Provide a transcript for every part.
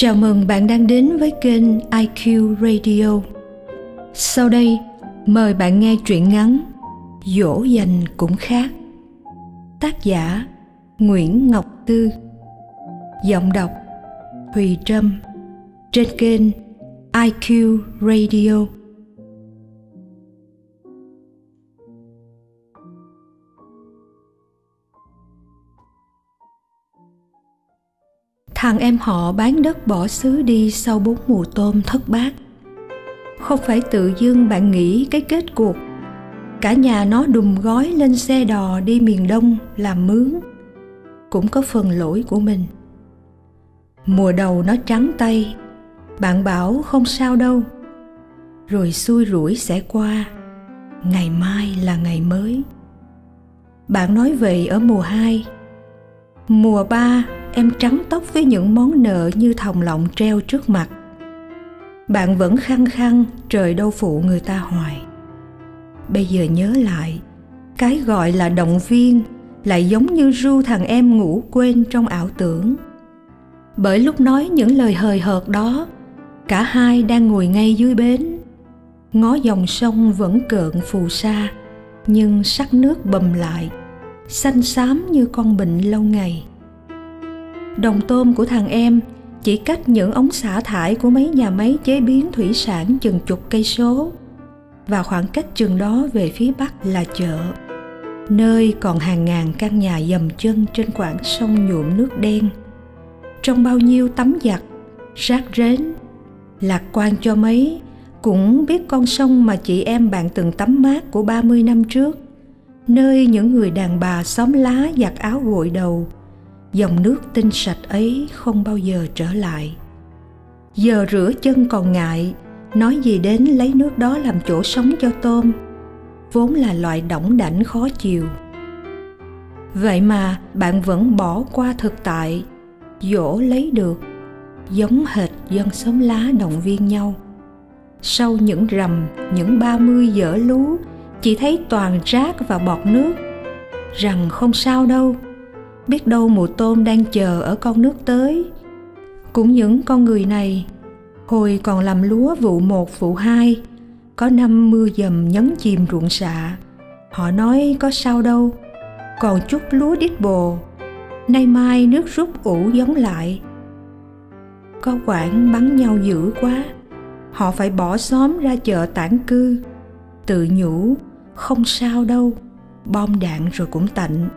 Chào mừng bạn đang đến với kênh IQ Radio. Sau đây, mời bạn nghe truyện ngắn Dỗ dành cũng khác. Tác giả Nguyễn Ngọc Tư. Giọng đọc Thùy Trâm. Trên kênh IQ Radio. Thằng em họ bán đất bỏ xứ đi sau bốn mùa tôm thất bát. Không phải tự dưng bạn nghĩ cái kết cuộc. Cả nhà nó đùm gói lên xe đò đi miền đông làm mướn. Cũng có phần lỗi của mình. Mùa đầu nó trắng tay. Bạn bảo không sao đâu. Rồi xui rủi sẽ qua. Ngày mai là ngày mới. Bạn nói vậy ở mùa hai. Mùa ba em trắng tóc với những món nợ như thòng lọng treo trước mặt. Bạn vẫn khăng khăng, trời đâu phụ người ta hoài. Bây giờ nhớ lại, cái gọi là động viên lại giống như ru thằng em ngủ quên trong ảo tưởng. Bởi lúc nói những lời hời hợt đó, cả hai đang ngồi ngay dưới bến. Ngó dòng sông vẫn cợn phù sa, nhưng sắc nước bầm lại, xanh xám như con bệnh lâu ngày đồng tôm của thằng em, chỉ cách những ống xả thải của mấy nhà máy chế biến thủy sản chừng chục cây số. Và khoảng cách chừng đó về phía bắc là chợ, nơi còn hàng ngàn căn nhà dầm chân trên quãng sông nhuộm nước đen. Trong bao nhiêu tấm giặt rác rến, lạc quan cho mấy, cũng biết con sông mà chị em bạn từng tắm mát của 30 năm trước, nơi những người đàn bà xóm lá giặt áo gội đầu dòng nước tinh sạch ấy không bao giờ trở lại. Giờ rửa chân còn ngại, nói gì đến lấy nước đó làm chỗ sống cho tôm, vốn là loại đỏng đảnh khó chịu. Vậy mà bạn vẫn bỏ qua thực tại, dỗ lấy được, giống hệt dân xóm lá động viên nhau. Sau những rầm những ba mươi dở lú, chỉ thấy toàn rác và bọt nước, rằng không sao đâu biết đâu mùa tôm đang chờ ở con nước tới. Cũng những con người này, hồi còn làm lúa vụ một, vụ hai, có năm mưa dầm nhấn chìm ruộng xạ. Họ nói có sao đâu, còn chút lúa đít bồ, nay mai nước rút ủ giống lại. Có quản bắn nhau dữ quá, họ phải bỏ xóm ra chợ tản cư. Tự nhủ, không sao đâu, bom đạn rồi cũng tạnh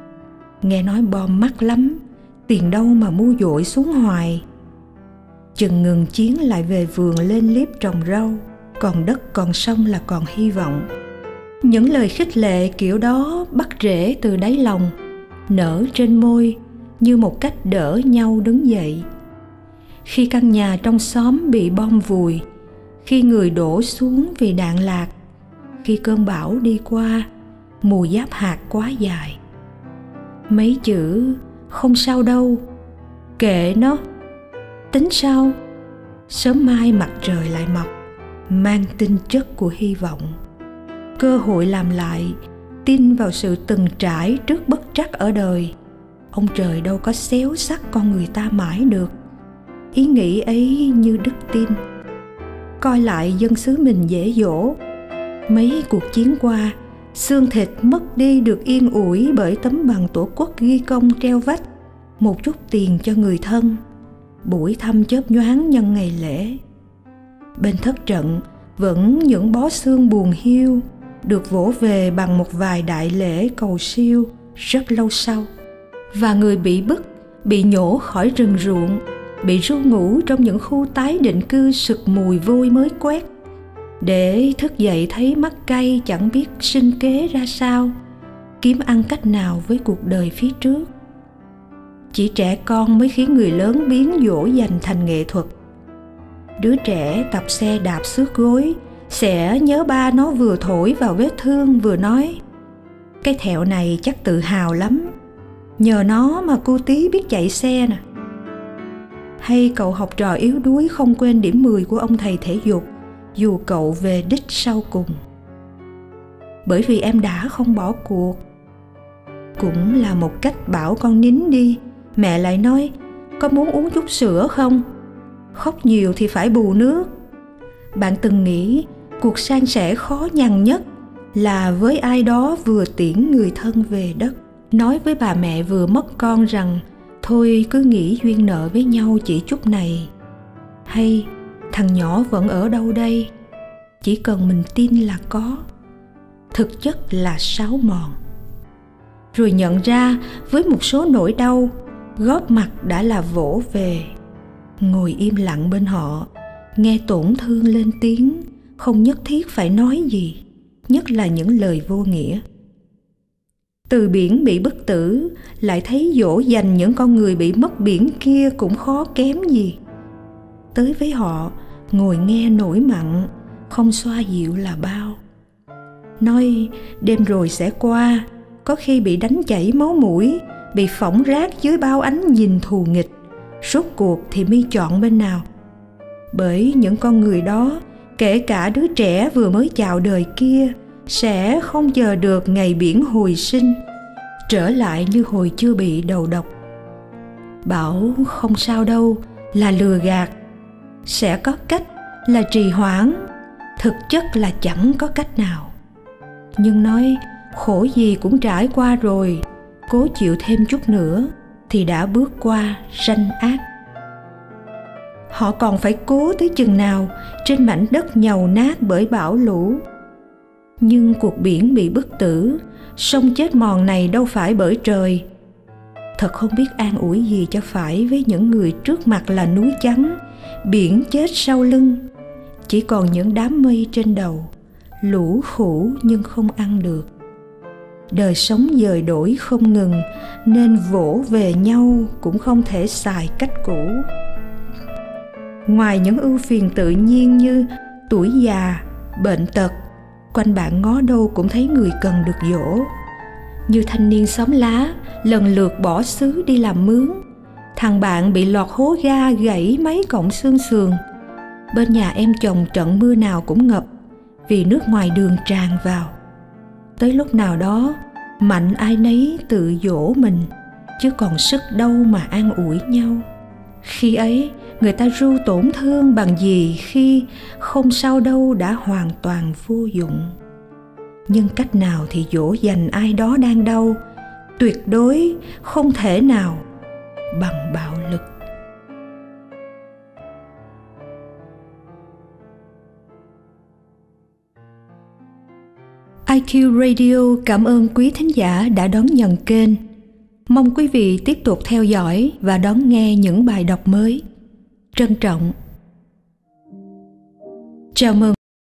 nghe nói bom mắc lắm, tiền đâu mà mua dội xuống hoài. Chừng ngừng chiến lại về vườn lên liếp trồng rau, còn đất còn sông là còn hy vọng. Những lời khích lệ kiểu đó bắt rễ từ đáy lòng, nở trên môi như một cách đỡ nhau đứng dậy. Khi căn nhà trong xóm bị bom vùi, khi người đổ xuống vì đạn lạc, khi cơn bão đi qua mùa giáp hạt quá dài mấy chữ không sao đâu. Kệ nó. Tính sao? Sớm mai mặt trời lại mọc, mang tinh chất của hy vọng. Cơ hội làm lại, tin vào sự từng trải trước bất trắc ở đời. Ông trời đâu có xéo sắc con người ta mãi được. Ý nghĩ ấy như đức tin. Coi lại dân xứ mình dễ dỗ. Mấy cuộc chiến qua xương thịt mất đi được yên ủi bởi tấm bằng tổ quốc ghi công treo vách, một chút tiền cho người thân. Buổi thăm chớp nhoáng nhân ngày lễ. Bên thất trận vẫn những bó xương buồn hiu, được vỗ về bằng một vài đại lễ cầu siêu rất lâu sau. Và người bị bức, bị nhổ khỏi rừng ruộng, bị ru ngủ trong những khu tái định cư sực mùi vôi mới quét để thức dậy thấy mắt cay, chẳng biết sinh kế ra sao. Kiếm ăn cách nào với cuộc đời phía trước? Chỉ trẻ con mới khiến người lớn biến dỗ dành thành nghệ thuật. Đứa trẻ tập xe đạp xước gối, sẽ nhớ ba nó vừa thổi vào vết thương vừa nói, cái thẹo này chắc tự hào lắm. Nhờ nó mà cô tí biết chạy xe nè. Hay cậu học trò yếu đuối không quên điểm 10 của ông thầy thể dục? Dù cậu về đích sau cùng. Bởi vì em đã không bỏ cuộc. Cũng là một cách bảo con nín đi. Mẹ lại nói, có muốn uống chút sữa không? Khóc nhiều thì phải bù nước. Bạn từng nghĩ, cuộc san sẻ khó nhằn nhất là với ai đó vừa tiễn người thân về đất. Nói với bà mẹ vừa mất con rằng, thôi cứ nghĩ duyên nợ với nhau chỉ chút này. Hay thằng nhỏ vẫn ở đâu đây? Chỉ cần mình tin là có. Thực chất là sáo mòn. Rồi nhận ra, với một số nỗi đau, góp mặt đã là vỗ về. Ngồi im lặng bên họ, nghe tổn thương lên tiếng, không nhất thiết phải nói gì, nhất là những lời vô nghĩa. Từ biển bị bất tử, lại thấy dỗ dành những con người bị mất biển kia cũng khó kém gì tới với họ, ngồi nghe nổi mặn, không xoa dịu là bao. Nói, đêm rồi sẽ qua, có khi bị đánh chảy máu mũi, bị phỏng rác dưới bao ánh nhìn thù nghịch rốt cuộc thì mi chọn bên nào? Bởi những con người đó, kể cả đứa trẻ vừa mới chào đời kia, sẽ không chờ được ngày biển hồi sinh, trở lại như hồi chưa bị đầu độc. Bảo, không sao đâu, là lừa gạt sẽ có cách là trì hoãn, thực chất là chẳng có cách nào. Nhưng nói, khổ gì cũng trải qua rồi, cố chịu thêm chút nữa thì đã bước qua ranh ác. Họ còn phải cố tới chừng nào trên mảnh đất nhầu nát bởi bão lũ. Nhưng cuộc biển bị bức tử, sông chết mòn này đâu phải bởi trời. Thật không biết an ủi gì cho phải với những người trước mặt là núi trắng biển chết sau lưng. Chỉ còn những đám mây trên đầu, lũ khủ nhưng không ăn được. Đời sống dời đổi không ngừng, nên vỗ về nhau cũng không thể xài cách cũ. Ngoài những ưu phiền tự nhiên như tuổi già, bệnh tật, quanh bạn ngó đâu cũng thấy người cần được dỗ. Như thanh niên xóm lá lần lượt bỏ xứ đi làm mướn thằng bạn bị lọt hố ga gãy mấy cọng xương sườn. Bên nhà em chồng trận mưa nào cũng ngập, vì nước ngoài đường tràn vào. Tới lúc nào đó, mạnh ai nấy tự dỗ mình, chứ còn sức đâu mà an ủi nhau. Khi ấy, người ta ru tổn thương bằng gì khi không sao đâu đã hoàn toàn vô dụng. Nhưng cách nào thì dỗ dành ai đó đang đau, tuyệt đối không thể nào bằng bạo lực IQ Radio cảm ơn quý thính giả đã đón nhận kênh. Mong quý vị tiếp tục theo dõi và đón nghe những bài đọc mới. Trân trọng. Chào mừng